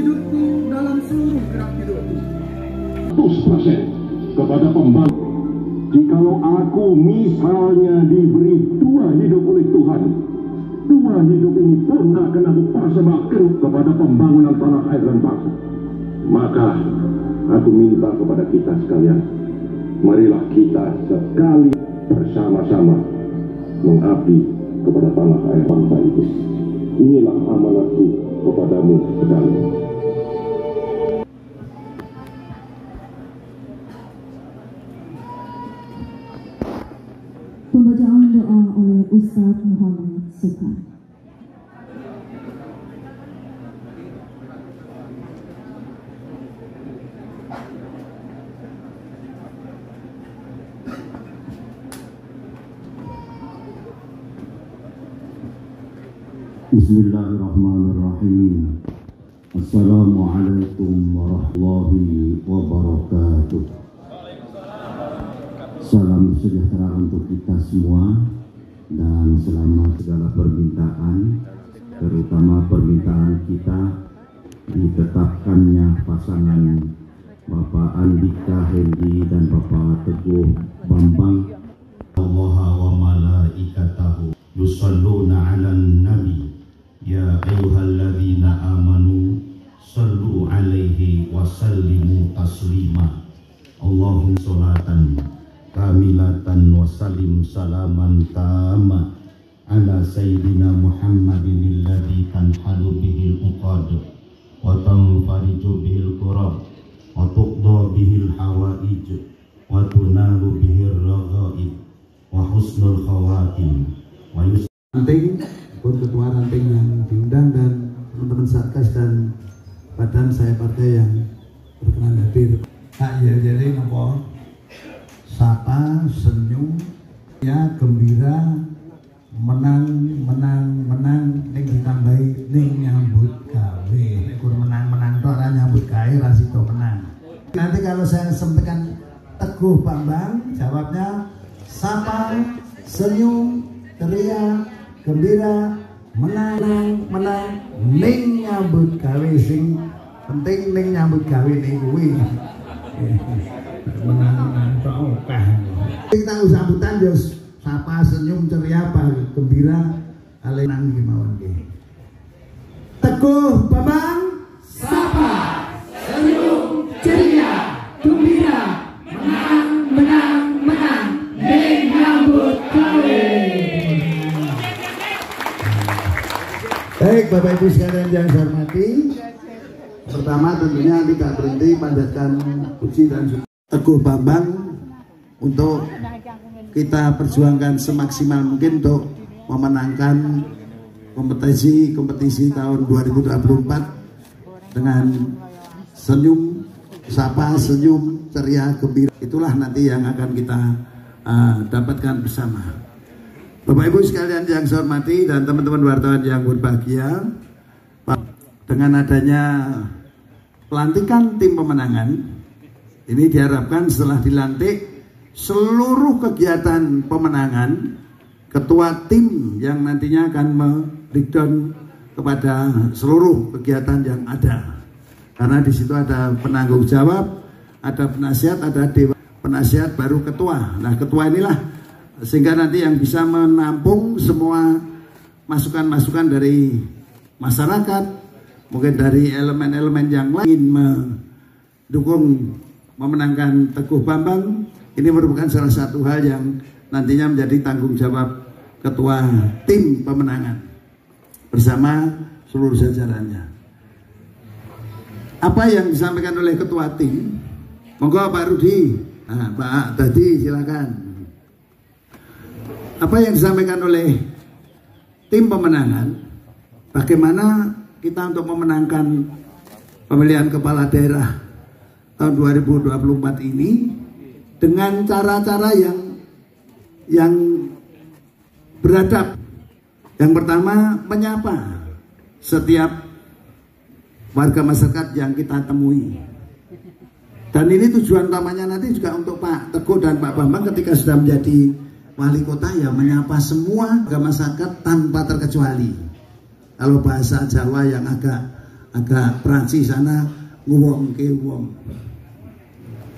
hidupku dalam seluruh gerak hidupku. 100% kepada pembantu. Jikalau aku misalnya diberi dua hidup oleh Tuhan, dua hidup ini pun akan aku persembahkan kepada pembangunan tanah air dan bangsa. Maka aku minta kepada kita sekalian, marilah kita sekali bersama-sama mengabdi kepada tanah air bangsa itu. Inilah amanatku kepadamu sekalian. Oleh Ustadz Muhammad Sukar. Bismillahirrahmanirrahim. Assalamualaikum warahmatullahi wabarakatuh. Salam sejahtera untuk kita semua dan selamat segala permintaan, terutama permintaan kita ditetapkannya pasangan Bapak Andika Hendi dan Bapak Teguh Bambang. Allah wa malaikatahu yusalluna ala nabi. Ya ayyuhalladzina amanu sallu alaihi wa sallimu taslima. Allahumma sholatan kamilatan wa salim salaman tama ala sayyidina Muhammadin alladhi tanhalu bihil uqad wa tanfariju bihil kurab wa tuqda bihil hawaij wa tunalu bihil raghaib wa husnul khawatim wa yus sampaikan teguh Bambang jawabnya sapa senyum teriak gembira menang menang ning nyambut gawe sing penting ning nyambut gawe ning kuwi. Menang tok akeh kita sambutan yo sapa senyum ceria apa gembira ale nang kemawon nggih Teguh Bambang Bapak Ibu sekalian yang saya hormati Pertama tentunya tidak berhenti panjatkan puji dan Teguh Bambang untuk kita perjuangkan semaksimal mungkin untuk memenangkan kompetisi kompetisi tahun 2024 dengan senyum, sapa, senyum, ceria, gembira. Itulah nanti yang akan kita uh, dapatkan bersama. Bapak Ibu sekalian yang saya hormati dan teman-teman wartawan yang berbahagia, dengan adanya pelantikan tim pemenangan, ini diharapkan setelah dilantik seluruh kegiatan pemenangan ketua tim yang nantinya akan me-breakdown kepada seluruh kegiatan yang ada. Karena di situ ada penanggung jawab, ada penasihat, ada dewan penasihat baru ketua. Nah, ketua inilah sehingga nanti yang bisa menampung semua masukan-masukan dari masyarakat, mungkin dari elemen-elemen yang lain mendukung memenangkan Teguh Bambang. Ini merupakan salah satu hal yang nantinya menjadi tanggung jawab ketua tim pemenangan bersama seluruh jajarannya. Apa yang disampaikan oleh ketua tim? Monggo Pak Rudi, nah, Pak Tadi silakan. Apa yang disampaikan oleh tim pemenangan? Bagaimana kita untuk memenangkan pemilihan kepala daerah tahun 2024 ini dengan cara-cara yang yang beradab. Yang pertama menyapa setiap warga masyarakat yang kita temui. Dan ini tujuan utamanya nanti juga untuk Pak Teguh dan Pak Bambang ketika sudah menjadi wali kota ya menyapa semua masyarakat tanpa terkecuali. Kalau bahasa Jawa yang agak agak praci sana nguwong ke wong.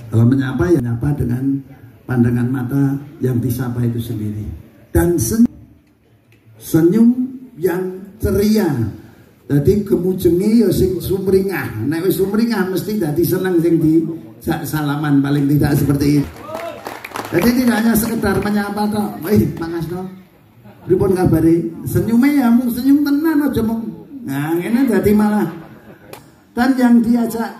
Kalau menyapa ya menyapa dengan pandangan mata yang disapa itu sendiri. Dan senyum, senyum yang ceria. Jadi kemujengi ya sing sumringah. Nek sumringah mesti dadi seneng sing di salaman paling tidak seperti itu. Jadi tidak hanya sekedar menyapa tok. Eh, pangasno. Pripun kabari? Senyumnya ya mung senyum tenan aja mung. Nah, ini jadi malah dan yang diajak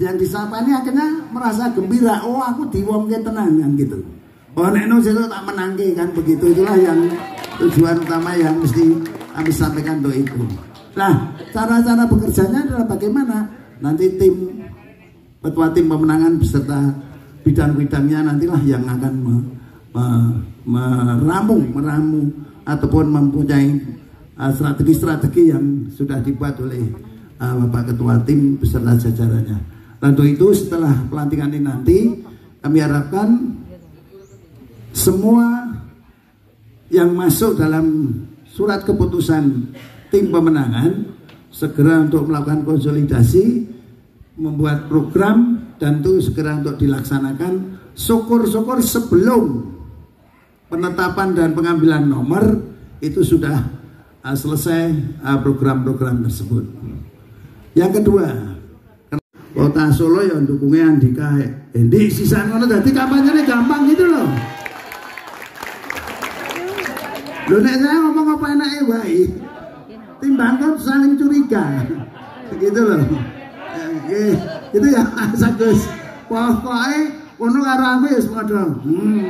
yang disapa ini akhirnya merasa gembira oh aku diwongke tenang kan gitu oh nek no tak menangke kan begitu itulah yang tujuan utama yang mesti kami sampaikan untuk itu nah cara-cara bekerjanya adalah bagaimana nanti tim ketua tim pemenangan beserta bidang-bidangnya nantilah yang akan me, me, meramu meramu ataupun mempunyai uh, strategi-strategi yang sudah dibuat oleh uh, Bapak Ketua Tim beserta jajarannya. Lalu itu setelah pelantikan ini nanti kami harapkan semua yang masuk dalam surat keputusan tim pemenangan segera untuk melakukan konsolidasi, membuat program dan itu segera untuk dilaksanakan. Syukur-syukur sebelum penetapan dan pengambilan nomor itu sudah uh, selesai program-program uh, tersebut. Yang kedua, Kota Solo yang dukungnya Andika Endi sisa ngono dadi kampanye gampang gitu loh. Lho nek saya ngomong apa enake wae. Timbang saling curiga. Begitu loh. Itu ya Sagus. Pokoke kono karo aku ya padha. Hmm.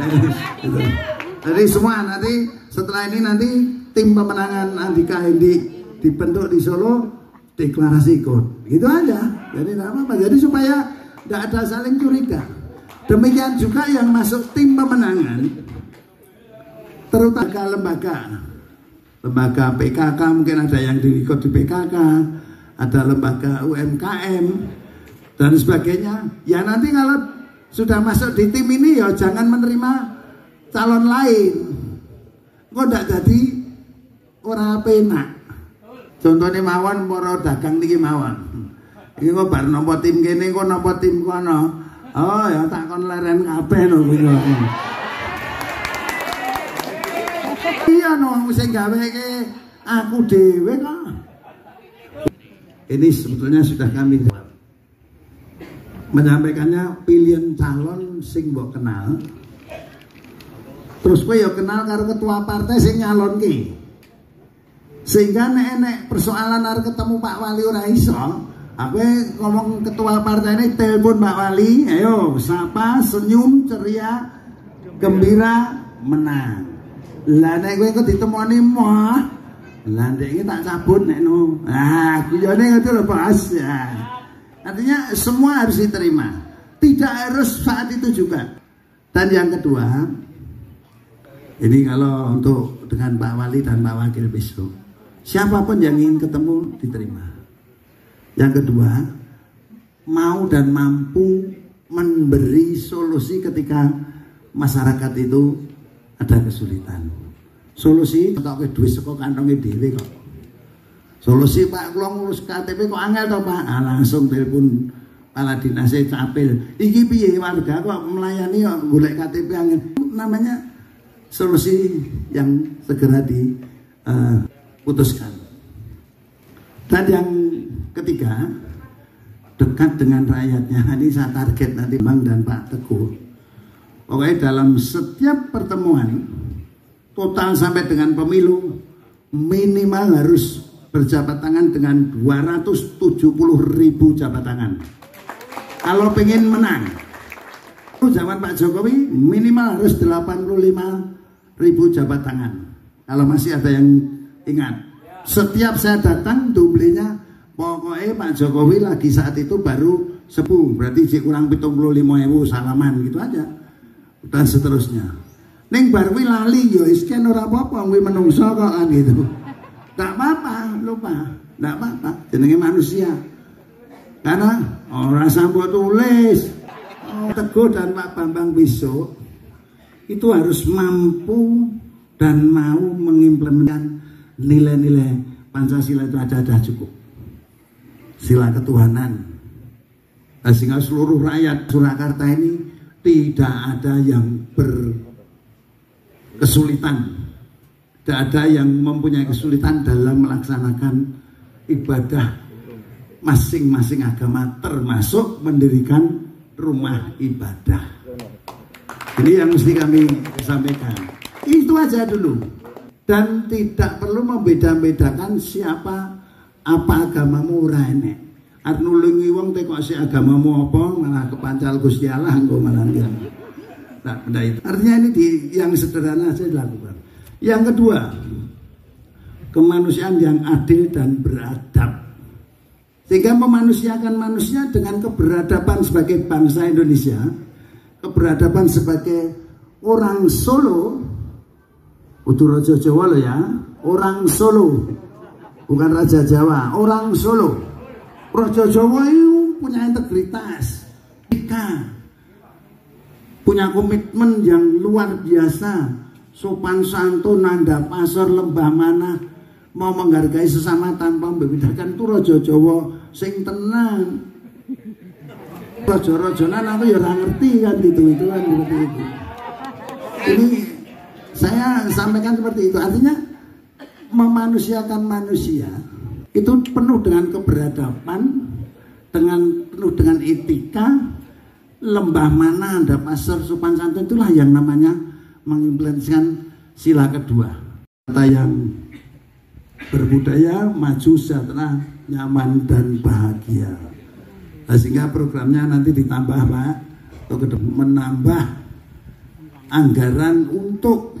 Jadi semua nanti setelah ini nanti tim pemenangan Andika Endi dibentuk di Solo deklarasi ikut. Gitu aja. Jadi apa apa jadi supaya tidak ada saling curiga. Demikian juga yang masuk tim pemenangan terutama lembaga. Lembaga PKK mungkin ada yang diikut di PKK ada lembaga UMKM dan sebagainya ya nanti kalau sudah masuk di tim ini ya jangan menerima calon lain kok tidak jadi orang penak Contohnya mawon para dagang niki mawon. Iki kok bar tim kene kok nampa tim kono. Oh ya tak kon leren kabeh lho kuwi. Iya no sing gaweke aku dhewe kok. Ini sebetulnya sudah kami menyampaikannya pilihan calon sing mbok kenal. Terus kowe ya kenal karo ketua partai sing nyalonke. Sehingga nek persoalan harus ketemu Pak Wali ora iso aku ngomong ketua partai ini telepon Pak Wali. Ayo sapa senyum ceria gembira menang. Lah nek kowe kok ditemoni moh lah iki tak cabut nek no ah guyone itu lho Bos. Ya. Artinya semua harus diterima. Tidak harus saat itu juga. Dan yang kedua ini kalau untuk dengan Pak Wali dan Pak Wakil besok Siapa pun yang ingin ketemu diterima. Yang kedua, mau dan mampu memberi solusi ketika masyarakat itu ada kesulitan. Solusi tak ke duit sekok kantongnya dewi kok. Solusi Pak kula ngurus KTP kok angel to Pak? Ah, langsung telepon kepala dinasnya capil. Iki piye warga kok melayani kok golek KTP angel. Namanya solusi yang segera di uh, putuskan. Dan yang ketiga, dekat dengan rakyatnya. Ini saya target nanti Bang dan Pak Teguh. Pokoknya dalam setiap pertemuan, total sampai dengan pemilu, minimal harus berjabat tangan dengan 270 ribu jabat tangan. Kalau pengen menang, zaman Pak Jokowi minimal harus 85 ribu jabat tangan. Kalau masih ada yang Ingat, setiap saya datang dublenya pokoknya Pak Jokowi lagi saat itu baru sepuh, berarti kurang pitung puluh lima salaman gitu aja, dan seterusnya. Neng baru lali yo isken ora apa-apa kuwi menungso kok kan gitu. Tak apa-apa, lupa. Tak apa-apa, jenenge manusia. Karena orang sampo tulis oh, Teguh dan Pak Bambang besok itu harus mampu dan mau mengimplementasikan nilai-nilai Pancasila itu ada-ada cukup. Sila ketuhanan. Nah, sehingga seluruh rakyat Surakarta ini tidak ada yang berkesulitan. Tidak ada yang mempunyai kesulitan dalam melaksanakan ibadah masing-masing agama termasuk mendirikan rumah ibadah. Ini yang mesti kami sampaikan. Itu aja dulu. Dan tidak perlu membeda-bedakan siapa apa agamamu ora enek. Arep wong tekok si agamamu apa malah kepancal Gusti Allah engko malah Nah, benda itu. Artinya ini di, yang sederhana saja dilakukan. Yang kedua, kemanusiaan yang adil dan beradab. Sehingga memanusiakan manusia dengan keberadaban sebagai bangsa Indonesia, keberadaban sebagai orang Solo, Uduraja Jawa loh ya, orang Solo, bukan Raja Jawa, orang Solo. Raja Jawa itu punya integritas, etika, punya komitmen yang luar biasa, sopan santun, nanda pasar, lembah mana, mau menghargai sesama tanpa membedakan itu Raja Jawa sing tenang. Raja-rajanan aku ya ngerti kan gitu itu kan seperti itu. Ini saya sampaikan seperti itu. Artinya memanusiakan manusia itu penuh dengan keberadaban, dengan penuh dengan etika, lembah mana ada pasar sopan santun itulah yang namanya mengimplementasikan sila kedua. Kata yang berbudaya, maju, sejahtera, nyaman dan bahagia. Nah, sehingga programnya nanti ditambah Pak, untuk menambah anggaran untuk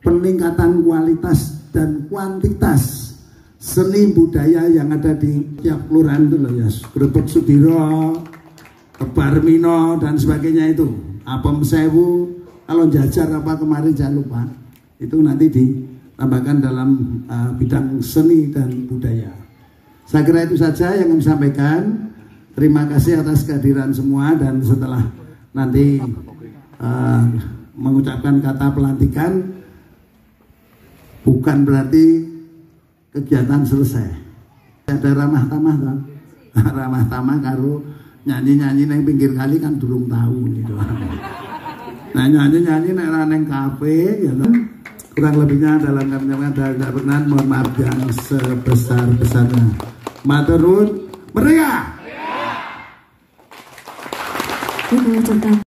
peningkatan kualitas dan kuantitas seni budaya yang ada di tiap kelurahan itu loh ya, Grebek Sudiro, Barmino dan sebagainya itu, Apem Sewu, kalau jajar apa kemarin jangan lupa, itu nanti ditambahkan dalam uh, bidang seni dan budaya. Saya kira itu saja yang kami sampaikan. Terima kasih atas kehadiran semua dan setelah nanti uh, mengucapkan kata pelantikan bukan berarti kegiatan selesai. Ada ramah tamah ramah tamah karo nyanyi-nyanyi neng pinggir kali kan durung tahu gitu. Nah nyanyi-nyanyi neng neng kafe kan? Kurang lebihnya dalam kami dari berkenan mohon maaf yang sebesar-besarnya. Maturun, mereka. Kita ucapkan